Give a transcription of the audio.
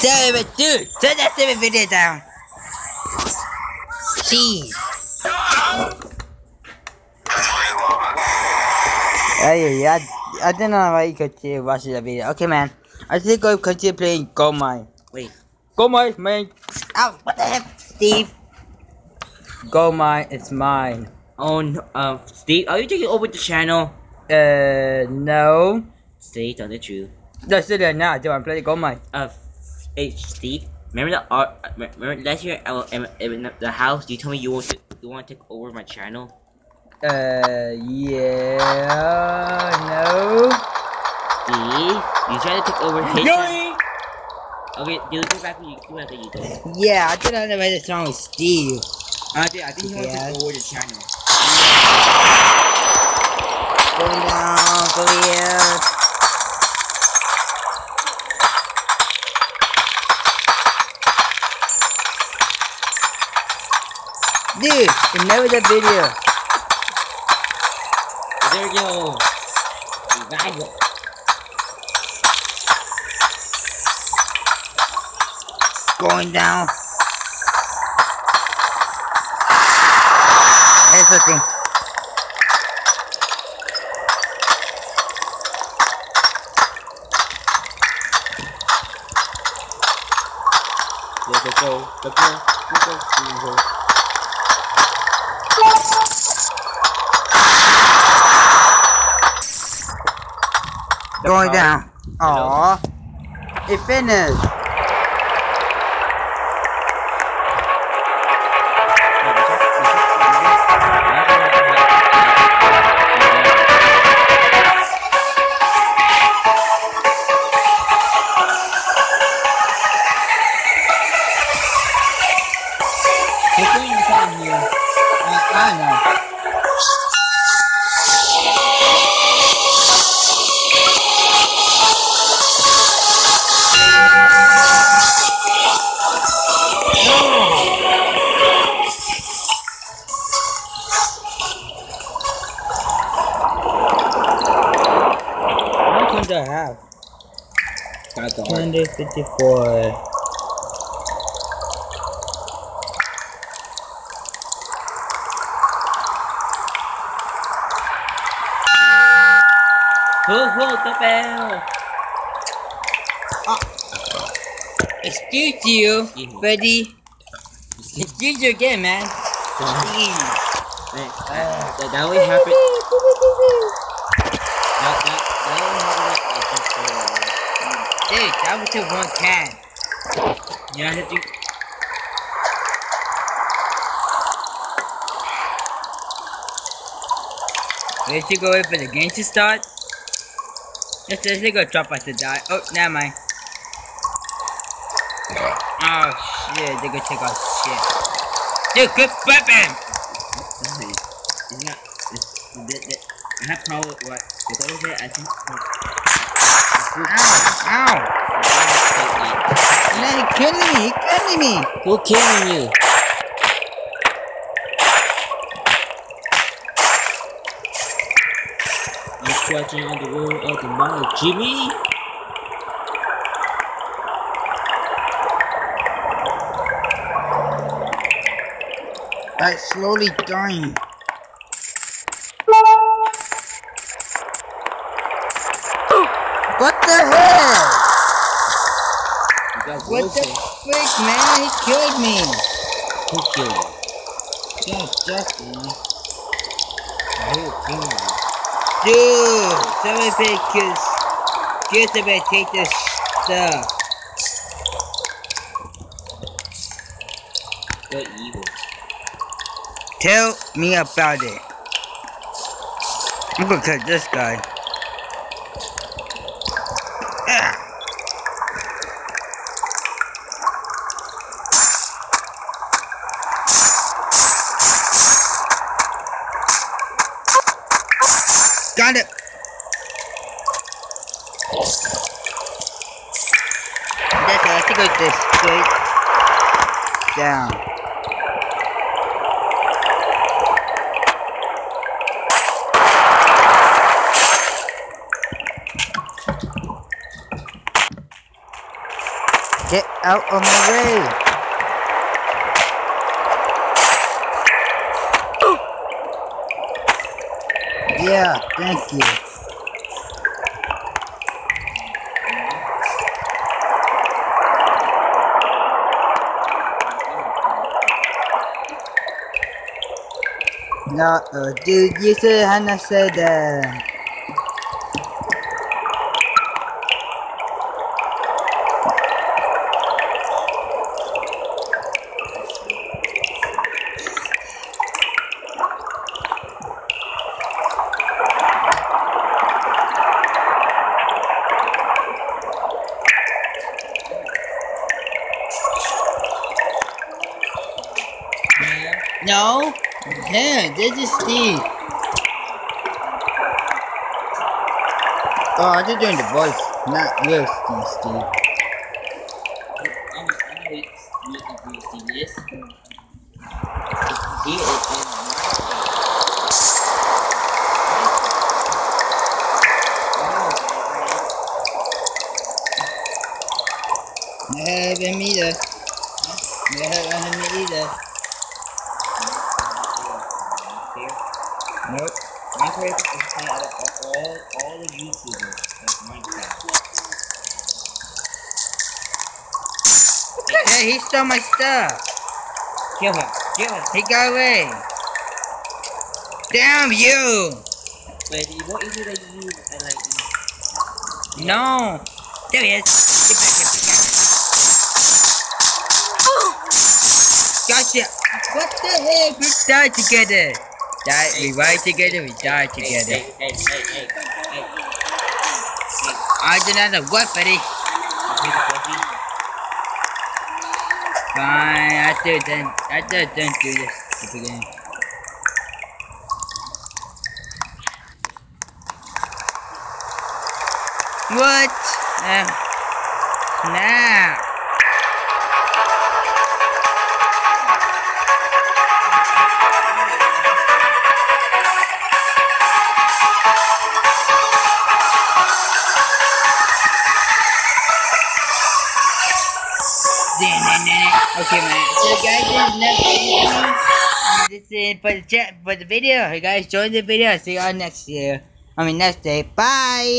Damn it, dude! Turn that stupid video down! Jeez! Hey, yeah, I, I didn't know why you continue watching the video. Okay, man. I think I'll continue playing Go Mine. Wait. Go Mine, man. Ow, what the heck, Steve? Go Mine, it's mine. Oh, no, um, Steve, are you taking over the channel? Uh, no. Steve, tell the truth. No, still. I do. I'm playing Go Mine. Uh, hey, Steve, remember the art? Remember last year uh, in, in the house? You told me you want to you want to take over my channel. Uh, yeah, no. Steve, you trying to take over his channel? Okay, do it back when you do it you do. Yeah, I did not know the song with Steve. I think I think he wants to take over the channel. Going down, go here. Dude, remember the video. Go. Revival. Going down. Here's the thing. Let's go. Let's go. Let's go. Let's go. Going down. Aww. It finished. Do I have? Got the art. 254. Who hold the bell? Ah. Excuse you, buddy. Freddy. Excuse you again, man. Mm-hmm. Hey, Jeez. that, that always happen. That, that, that always happen. Dude, that was just one can. You know, I have to. Ready to go wait for the game to start? Let's, let's go drop us to die. Oh, never mind. Oh shit, they gonna take our shit. Dude, good weapon! Not. I have problem with what. With all of it, I think. Ow, ow! Man, he killing me, he killing me! Who killing you? You scratching on the road of the mile, Jimmy? Like slowly dying. What the frick, man? He killed me. Who killed you? Just Justin. Who killed you? Dude, somebody better kiss. Get somebody take this stuff. You're evil. Tell me about it. I'm gonna cut this guy. Got it. It. I think straight down. Get out of my way! Thank you. No, uh, dude, you should have said that. No? Yeah, this is Steve. Oh, I'm just doing the voice, not real Steve, Steve. I know, I know it's you you you see this. He is in my Nej, vem är det? Jag hör henne i det. Nope. Minecraft is kind of all all the YouTubers like Minecraft. Hey, he stole my stuff. Kill him! Kill him! He got away. Damn you! But it's more easy to use and like No. There he is. Get back here. Get back. Gotcha. What the heck? We died together. Die, we ride together, we die together. hey, hey, hey, hey, hey, I did not know what, buddy. Fine, I still didn't, I still didn't do this at the beginning. What? Uh, snap. Okay, man. So, guys, this is next. Um, this is for the chat for the video. Hey, guys, join the video. See you all next year. I mean, next day. Bye.